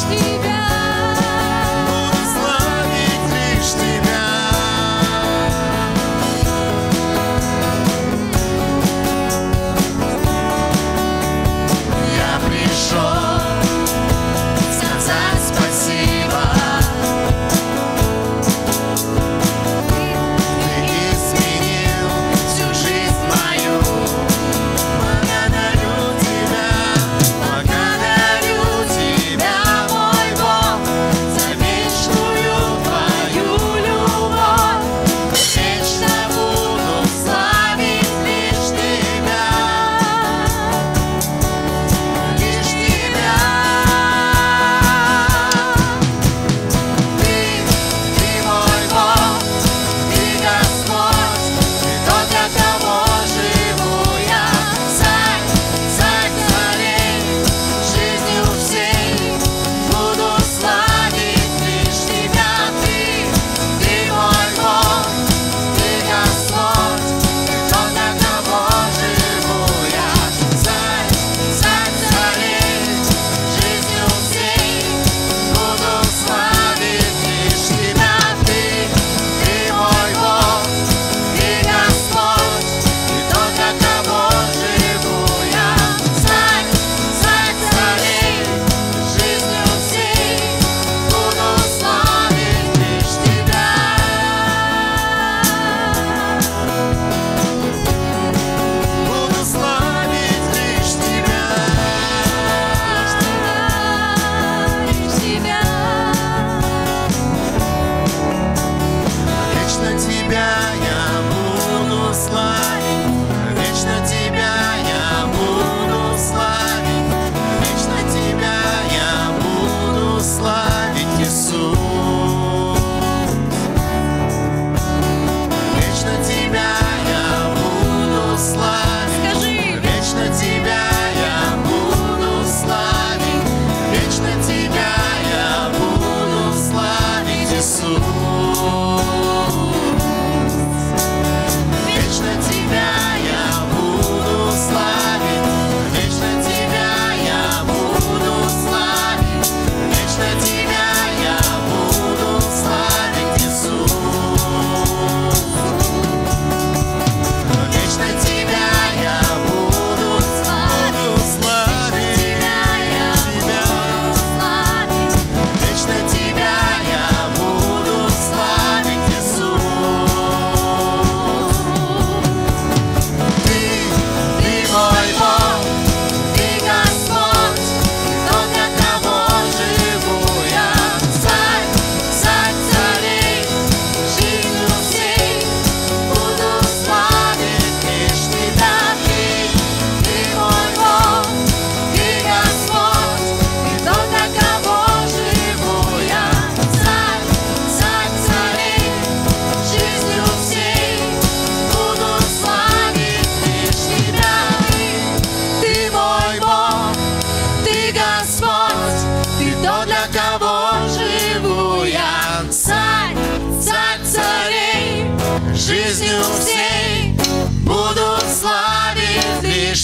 Steve.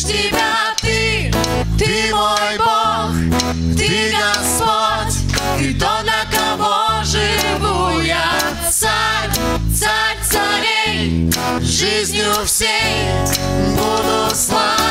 Тебя ты, ты мой Бог, ты Господь, и то, для кого живу я, царь, царь царей, жизнью всей буду славить лишь.